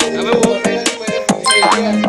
Dame vos.